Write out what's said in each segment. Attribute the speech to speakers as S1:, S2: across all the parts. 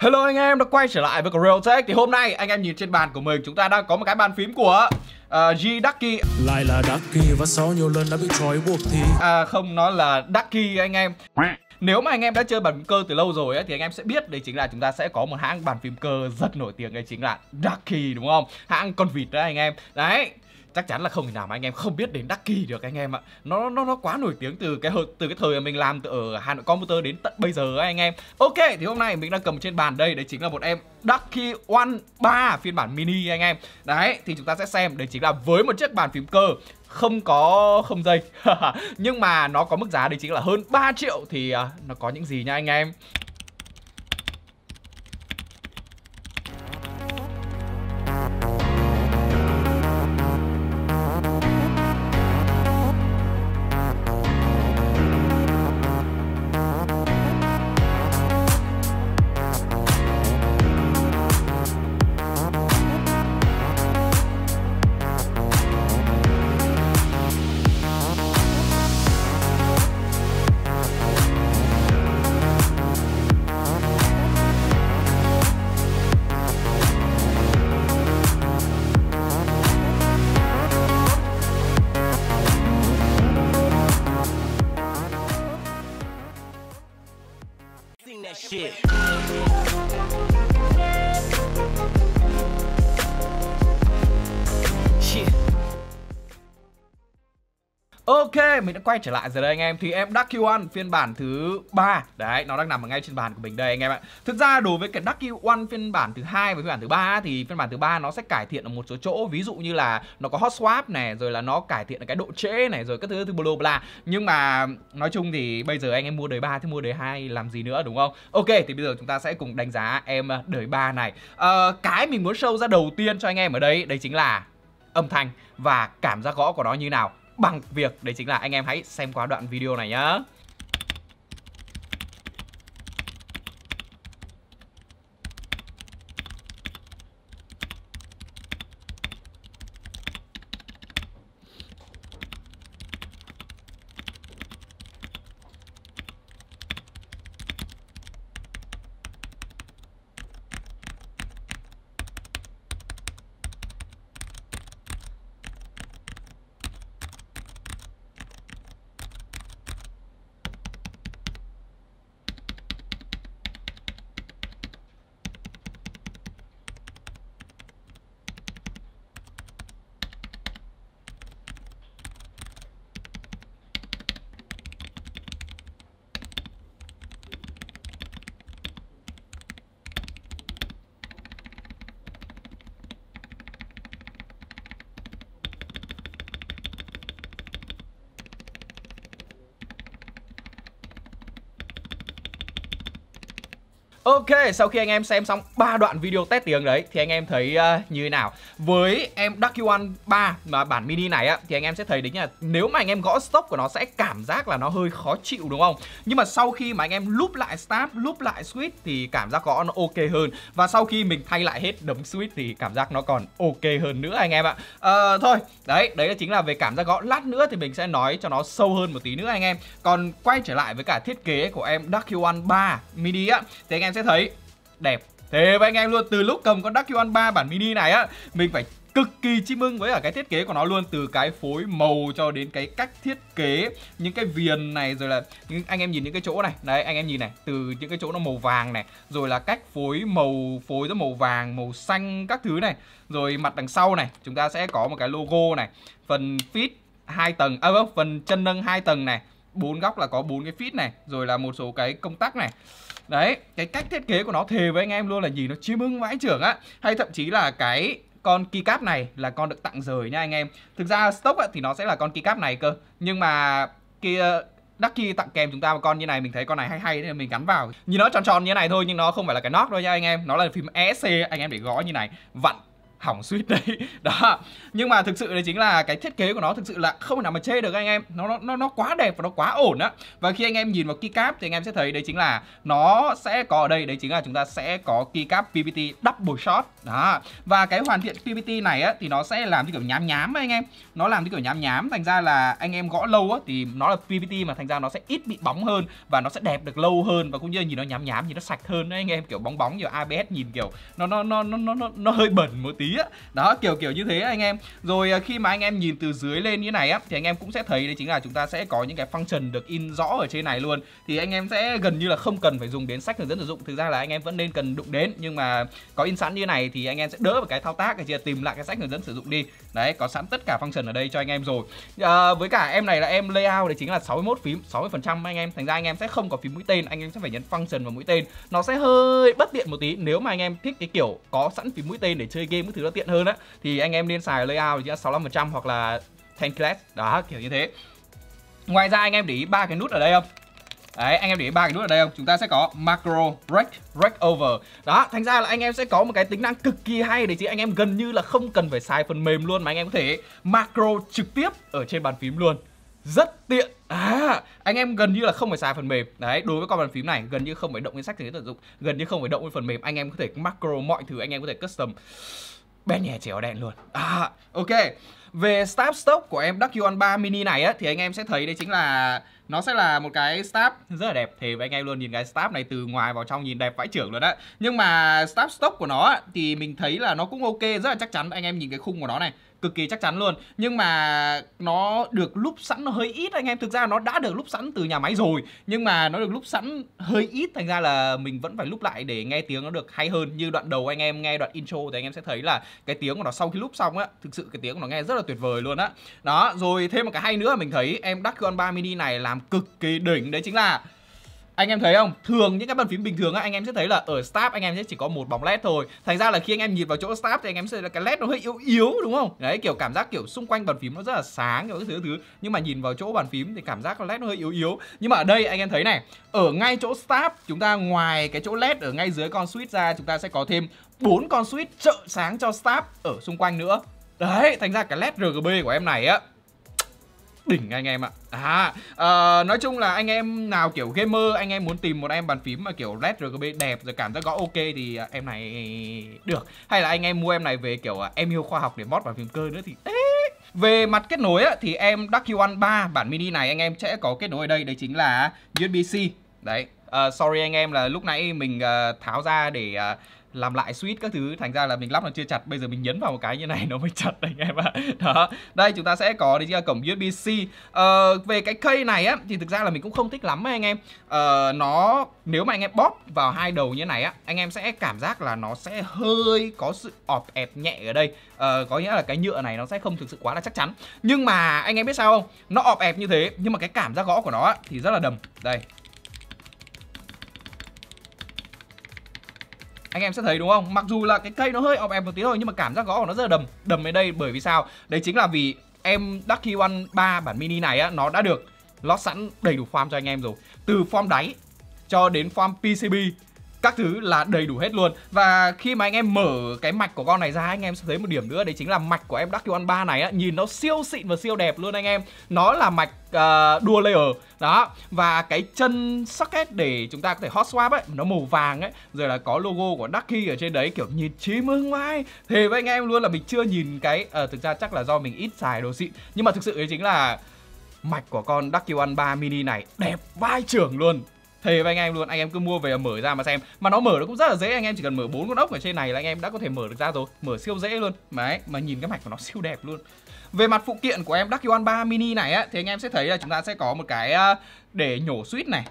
S1: Hello anh em đã quay trở lại với Real Tech Thì hôm nay anh em nhìn trên bàn của mình Chúng ta đang có một cái bàn phím của uh, G Ducky
S2: Lại là Ducky và sau nhiều lần đã bị trói buộc thì
S1: À không, nó là Ducky anh em nếu mà anh em đã chơi bàn phím cơ từ lâu rồi ấy, thì anh em sẽ biết đấy chính là chúng ta sẽ có một hãng bàn phím cơ rất nổi tiếng đấy chính là Ducky đúng không? Hãng con vịt đó anh em. Đấy, chắc chắn là không thể nào mà anh em không biết đến Ducky được anh em ạ. Nó nó nó quá nổi tiếng từ cái từ cái thời mình làm từ ở Hà Nội Computer đến tận bây giờ ấy, anh em. Ok thì hôm nay mình đang cầm trên bàn đây đấy chính là một em Ducky One 3 phiên bản mini anh em. Đấy thì chúng ta sẽ xem đấy chính là với một chiếc bàn phím cơ không có không dây. Nhưng mà nó có mức giá đấy chính là hơn 3 triệu thì uh, nó có những gì nha anh em? Ok, mình đã quay trở lại rồi đây anh em. Thì em Ducky One phiên bản thứ ba. Đấy, nó đang nằm ở ngay trên bàn của mình đây anh em ạ. Thực ra đối với cái Ducky One phiên bản thứ hai và phiên bản thứ ba Thì phiên bản thứ ba nó sẽ cải thiện ở một số chỗ. Ví dụ như là nó có hot swap này Rồi là nó cải thiện ở cái độ trễ này Rồi các thứ thứ bla bla Nhưng mà nói chung thì bây giờ anh em mua đời 3 thì mua đời 2 làm gì nữa đúng không? Ok, thì bây giờ chúng ta sẽ cùng đánh giá em đời 3 này. À, Cái mình muốn show ra đầu tiên cho anh em ở đây Đấy chính là âm thanh và cảm giác gõ của nó như nào bằng việc đấy chính là anh em hãy xem qua đoạn video này nhá. Ok, sau khi anh em xem xong ba đoạn video test tiếng đấy thì anh em thấy uh, như thế nào? Với em Ducky One 3 mà bản mini này á thì anh em sẽ thấy đấy là nếu mà anh em gõ stop của nó sẽ cảm giác là nó hơi khó chịu đúng không? Nhưng mà sau khi mà anh em loop lại start, loop lại switch thì cảm giác gõ nó ok hơn. Và sau khi mình thay lại hết đấm switch thì cảm giác nó còn ok hơn nữa anh em ạ. Uh, thôi, đấy, đấy là chính là về cảm giác gõ. Lát nữa thì mình sẽ nói cho nó sâu hơn một tí nữa anh em. Còn quay trở lại với cả thiết kế của em Ducky One 3 mini á thì anh em sẽ thấy đẹp. Thế với anh em luôn, từ lúc cầm con Ducky One 3 bản mini này á, mình phải cực kỳ chim ưng với cả cái thiết kế của nó luôn, từ cái phối màu cho đến cái cách thiết kế, những cái viền này, rồi là những, anh em nhìn những cái chỗ này. Đấy, anh em nhìn này, từ những cái chỗ nó màu vàng này, rồi là cách phối màu, phối giữa màu vàng, màu xanh các thứ này. Rồi mặt đằng sau này, chúng ta sẽ có một cái logo này, phần fit hai tầng à vâng, phần chân nâng hai tầng này. Bốn góc là có bốn cái fit này, rồi là một số cái công tắc này. Đấy, cái cách thiết kế của nó thề với anh em luôn là gì nó chiêm ưng vãi trưởng á. Hay thậm chí là cái con keycap này là con được tặng rời nha anh em. Thực ra stock á, thì nó sẽ là con keycap này cơ. Nhưng mà kia Ducky tặng kèm chúng ta một con như này mình thấy con này hay hay nên mình gắn vào. Nhìn nó tròn tròn như này thôi nhưng nó không phải là cái nóc đâu nha anh em. Nó là phím ESC anh em để gõ như này. Vặn hỏng suýt đấy. Đó, nhưng mà thực sự đấy chính là cái thiết kế của nó thực sự là không nào mà chê được anh em. Nó nó nó quá đẹp và nó quá ổn á. Và khi anh em nhìn vào keycap thì anh em sẽ thấy đấy chính là nó sẽ có ở đây, đấy chính là chúng ta sẽ có keycap PPT double shot. Đó, và cái hoàn thiện PPT này á thì nó sẽ làm như kiểu nhám nhám anh em. Nó làm như kiểu nhám nhám, thành ra là anh em gõ lâu á thì nó là PPT mà thành ra nó sẽ ít bị bóng hơn và nó sẽ đẹp được lâu hơn và cũng như nhìn nó nhám nhám, nhìn nó sạch hơn đấy anh em. Kiểu bóng bóng nhiều ABS nhìn kiểu nó nó nó nó nó nó hơi bẩn một tí á. Đó kiểu kiểu như thế anh em. Rồi à, khi mà anh em nhìn từ dưới lên như này á thì anh em cũng sẽ thấy đấy chính là chúng ta sẽ có những cái function được in rõ ở trên này luôn. Thì anh em sẽ gần như là không cần phải dùng đến sách hướng dẫn sử dụng. Thực ra là anh em vẫn nên cần đụng đến nhưng mà có in sẵn như này thì anh em sẽ đỡ một cái thao tác cái chia à, tìm lại cái sách hướng dẫn sử dụng đi. Đấy có sẵn tất cả function ở đây cho anh em rồi. À, với cả em này là em layout đấy chính là 61 phím 60 phần trăm anh em. Thành ra anh em sẽ không có phím mũi tên anh em sẽ phải nhấn function vào mũi tên. Nó sẽ hơi bất tiện một tí nếu mà anh em thích cái kiểu có sẵn phím mũi tên để chơi game cái thứ nó tiện hơn á thì anh em nên xài layout chỉ là 65% hoặc là 10 class đó kiểu như thế ngoài ra anh em để ý ba cái nút ở đây không Đấy, anh em để ba cái nút ở đây không? Chúng ta sẽ có macro, break, break over. Đó, thành ra là anh em sẽ có một cái tính năng cực kỳ hay để chứ anh em gần như là không cần phải xài phần mềm luôn mà anh em có thể macro trực tiếp ở trên bàn phím luôn. Rất tiện. À, anh em gần như là không phải xài phần mềm. Đấy, đối với con bàn phím này gần như không phải động đến sách thì sử dụng, gần như không phải động đến phần mềm, anh em có thể macro mọi thứ anh em có thể custom bé nhẹ chéo đèn luôn. À, ok. Về stop stop của em Duck Yuan 3 mini này á thì anh em sẽ thấy đây chính là nó sẽ là một cái stop rất là đẹp thì anh em luôn nhìn cái stop này từ ngoài vào trong nhìn đẹp vãi trưởng luôn á nhưng mà stop stop của nó thì mình thấy là nó cũng ok rất là chắc chắn anh em nhìn cái khung của nó này cực kỳ chắc chắn luôn. Nhưng mà nó được lúc sẵn nó hơi ít anh em. Thực ra nó đã được lúc sẵn từ nhà máy rồi, nhưng mà nó được lúc sẵn hơi ít. Thành ra là mình vẫn phải lúc lại để nghe tiếng nó được hay hơn. Như đoạn đầu anh em nghe đoạn intro thì anh em sẽ thấy là cái tiếng của nó sau khi lúc xong á, thực sự cái tiếng của nó nghe rất là tuyệt vời luôn á. Đó, rồi thêm một cái hay nữa mình thấy em Dark Gun 3 mini này làm cực kỳ đỉnh. Đấy chính là anh em thấy không? Thường những cái bàn phím bình thường á, anh em sẽ thấy là ở start anh em sẽ chỉ có một bóng led thôi. Thành ra là khi anh em nhìn vào chỗ start thì anh em sẽ thấy là cái led nó hơi yếu yếu, đúng không? Đấy, kiểu cảm giác kiểu xung quanh bàn phím nó rất là sáng, kiểu thứ thứ. Nhưng mà nhìn vào chỗ bàn phím thì cảm giác con led nó hơi yếu yếu. Nhưng mà ở đây anh em thấy này, ở ngay chỗ start chúng ta ngoài cái chỗ led ở ngay dưới con switch ra, chúng ta sẽ có thêm bốn con switch trợ sáng cho start ở xung quanh nữa. Đấy, thành ra cái led RGB của em này á đỉnh anh em ạ. À, à, nói chung là anh em nào kiểu gamer anh em muốn tìm một em bàn phím mà kiểu led RGB đẹp rồi cảm giác gõ ok thì à, em này được. Hay là anh em mua em này về kiểu à, em yêu khoa học để mod bàn phím cơ nữa thì Ê. về mặt kết nối á, thì em dark One 3 bản mini này anh em sẽ có kết nối ở đây đấy chính là USB-C. Đấy uh, sorry anh em là lúc nãy mình uh, tháo ra để uh, làm lại switch các thứ. Thành ra là mình lắp nó chưa chặt bây giờ mình nhấn vào một cái như này nó mới chặt anh em ạ. Đó đây chúng ta sẽ có đi ra cổng USB C ờ, về cái cây này á thì thực ra là mình cũng không thích lắm anh em. Ờ, nó nếu mà anh em bóp vào hai đầu như này á anh em sẽ cảm giác là nó sẽ hơi có sự ọp ẹp nhẹ ở đây. Ờ, có nghĩa là cái nhựa này nó sẽ không thực sự quá là chắc chắn. Nhưng mà anh em biết sao không? Nó ọp ẹp như thế nhưng mà cái cảm giác gõ của nó á, thì rất là đầm. Đây. Anh em sẽ thấy đúng không? Mặc dù là cái cây nó hơi ọp ẹp một tí thôi, nhưng mà cảm giác gõ của nó rất là đầm đầm ở đây bởi vì sao? Đấy chính là vì em Ducky One 3 bản mini này á, nó đã được lót sẵn đầy đủ form cho anh em rồi. Từ form đáy cho đến form PCB các thứ là đầy đủ hết luôn. Và khi mà anh em mở cái mạch của con này ra anh em sẽ thấy một điểm nữa đấy chính là mạch của em Ducky One 3 này á nhìn nó siêu xịn và siêu đẹp luôn anh em. Nó là mạch ờ, uh, đua layer đó. Và cái chân socket để chúng ta có thể hot swap ấy nó màu vàng ấy rồi là có logo của Ducky ở trên đấy kiểu nhìn chí mừng mai thề với anh em luôn là mình chưa nhìn cái uh, thực ra chắc là do mình ít xài đồ xịn. Nhưng mà thực sự đấy chính là mạch của con Ducky One 3 mini này đẹp vai trưởng luôn thề với anh em luôn anh em cứ mua về mở ra mà xem. Mà nó mở nó cũng rất là dễ anh em chỉ cần mở bốn con ốc ở trên này là anh em đã có thể mở được ra rồi. Mở siêu dễ luôn. Mà mà nhìn cái mạch của nó siêu đẹp luôn. Về mặt phụ kiện của em Ducky One 3 mini này á thì anh em sẽ thấy là chúng ta sẽ có một cái à, để nhổ switch này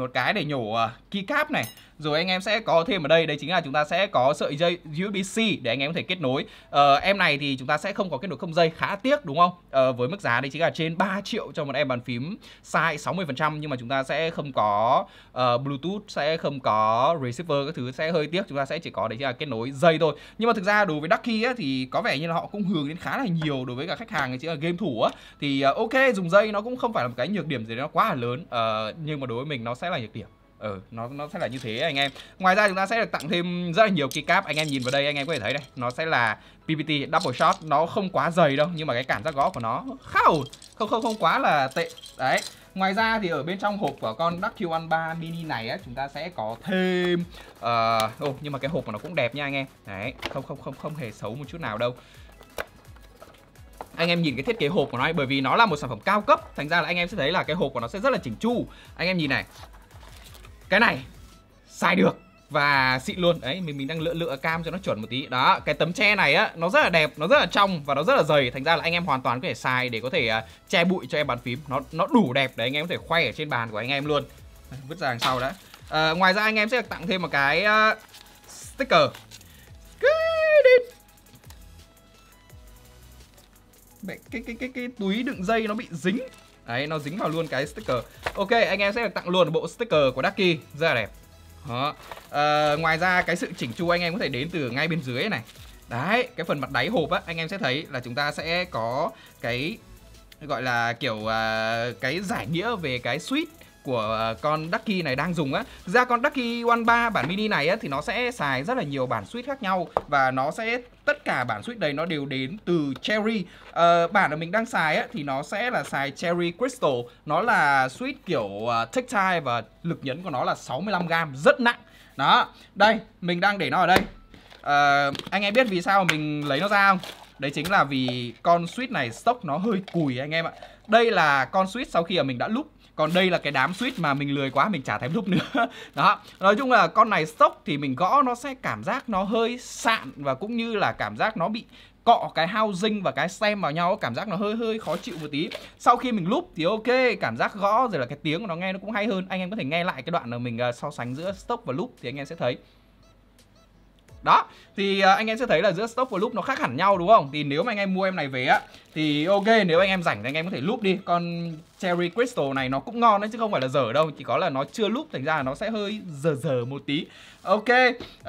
S1: một cái để nhổ uh, keycap này rồi anh em sẽ có thêm ở đây đây chính là chúng ta sẽ có sợi dây USB-C để anh em có thể kết nối. Ờ, em này thì chúng ta sẽ không có kết nối không dây khá tiếc đúng không? Ờ, với mức giá đây chính là trên 3 triệu cho một em bàn phím size 60% nhưng mà chúng ta sẽ không có uh, Bluetooth sẽ không có receiver các thứ sẽ hơi tiếc chúng ta sẽ chỉ có đấy chính là kết nối dây thôi. Nhưng mà thực ra đối với Ducky á, thì có vẻ như là họ cũng hướng đến khá là nhiều đối với cả khách hàng ấy chính là game thủ á. Thì uh, ok dùng dây nó cũng không phải là một cái nhược điểm gì đó quá là lớn. Uh, nhưng mà đối với mình nó sẽ là nhược điểm ừ nó nó sẽ là như thế anh em ngoài ra chúng ta sẽ được tặng thêm rất là nhiều keycap anh em nhìn vào đây anh em có thể thấy đây nó sẽ là PPT double shot nó không quá dày đâu nhưng mà cái cảm giác gõ của nó khá ổn không không không quá là tệ đấy Ngoài ra thì ở bên trong hộp của con Dark Q13 mini này á chúng ta sẽ có thêm uh, oh, nhưng mà cái hộp của nó cũng đẹp nha anh em. Đấy, không không không không hề xấu một chút nào đâu. Anh em nhìn cái thiết kế hộp của nó ấy, bởi vì nó là một sản phẩm cao cấp, thành ra là anh em sẽ thấy là cái hộp của nó sẽ rất là chỉnh chu. Anh em nhìn này. Cái này xài được và xịn luôn. Đấy mình mình đang lựa lựa cam cho nó chuẩn một tí. Đó cái tấm che này á nó rất là đẹp nó rất là trong và nó rất là dày. Thành ra là anh em hoàn toàn có thể xài để có thể uh, che bụi cho em bàn phím. Nó nó đủ đẹp để anh em có thể khoe ở trên bàn của anh em luôn. Vứt ra đằng sau đã. Uh, ngoài ra anh em sẽ được tặng thêm một cái uh, sticker. Mẹ, cái cái cái cái túi đựng dây nó bị dính đấy nó dính vào luôn cái sticker. Ok anh em sẽ được tặng luôn bộ sticker của Ducky. Rất là đẹp. Đó. À, ngoài ra cái sự chỉnh chu anh em có thể đến từ ngay bên dưới này. Đấy, cái phần mặt đáy hộp á Anh em sẽ thấy là chúng ta sẽ có cái Gọi là kiểu uh, Cái giải nghĩa về cái suite của à, con Ducky này đang dùng á. Ra con Ducky One 3 bản mini này á thì nó sẽ xài rất là nhiều bản switch khác nhau và nó sẽ tất cả bản switch đây nó đều đến từ Cherry. Uh, bản mà mình đang xài á thì nó sẽ là xài Cherry Crystal. Nó là switch kiểu à, uh, tactile và lực nhấn của nó là 65g rất nặng. Đó đây mình đang để nó ở đây. Uh, anh em biết vì sao mình lấy nó ra không? Đấy chính là vì con switch này stock nó hơi cùi anh em ạ. Đây là con switch sau khi mà mình đã lúc còn đây là cái đám suýt mà mình lười quá mình chả thèm lúc nữa. Đó nói chung là con này stock thì mình gõ nó sẽ cảm giác nó hơi sạn và cũng như là cảm giác nó bị cọ cái housing và cái xem vào nhau cảm giác nó hơi hơi khó chịu một tí. Sau khi mình lúc thì ok cảm giác gõ rồi là cái tiếng của nó nghe nó cũng hay hơn. Anh em có thể nghe lại cái đoạn mà mình uh, so sánh giữa stock và lúc thì anh em sẽ thấy đó thì uh, anh em sẽ thấy là giữa stop và loop nó khác hẳn nhau đúng không? Thì nếu mà anh em mua em này về á thì ok nếu anh em rảnh thì anh em có thể loop đi. Con cherry crystal này nó cũng ngon đấy chứ không phải là dở đâu. Chỉ có là nó chưa loop thành ra nó sẽ hơi dở dở một tí. Ok uh,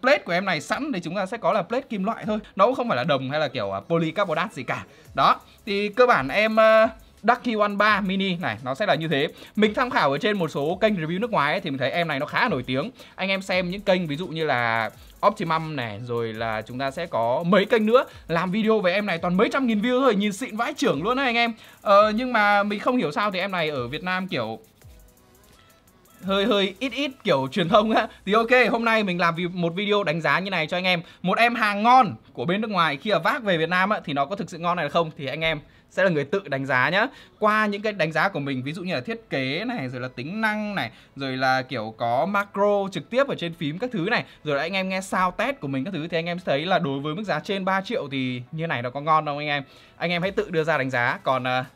S1: plate của em này sẵn thì chúng ta sẽ có là plate kim loại thôi. Nó cũng không phải là đồng hay là kiểu uh, polycarbonate gì cả. Đó thì cơ bản em uh, Ducky One 3 mini. Này nó sẽ là như thế. Mình tham khảo ở trên một số kênh review nước ngoài ấy, thì mình thấy em này nó khá là nổi tiếng. Anh em xem những kênh ví dụ như là Optimum này Rồi là chúng ta sẽ có mấy kênh nữa. Làm video về em này toàn mấy trăm nghìn view thôi Nhìn xịn vãi trưởng luôn đấy anh em. Ờ, Nhưng mà mình không hiểu sao thì em này ở Việt Nam kiểu hơi hơi ít ít kiểu truyền thông á. Thì ok hôm nay mình làm một video đánh giá như này cho anh em. Một em hàng ngon của bên nước ngoài khi mà vác về Việt Nam á thì nó có thực sự ngon này không thì anh em sẽ là người tự đánh giá nhá. Qua những cái đánh giá của mình ví dụ như là thiết kế này rồi là tính năng này rồi là kiểu có macro trực tiếp ở trên phím các thứ này rồi là anh em nghe sao test của mình các thứ thì anh em sẽ thấy là đối với mức giá trên 3 triệu thì như này nó có ngon không anh em? Anh em hãy tự đưa ra đánh giá. Còn uh,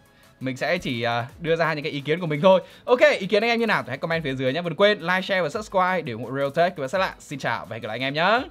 S1: mình sẽ chỉ uh, đưa ra những cái ý kiến của mình thôi. Ok, ý kiến anh em như nào thì hãy comment phía dưới nhé Đừng quên like, share và subscribe để ủng hộ Real Tech Và sẽ lại. Xin chào và hẹn gặp lại anh em nhé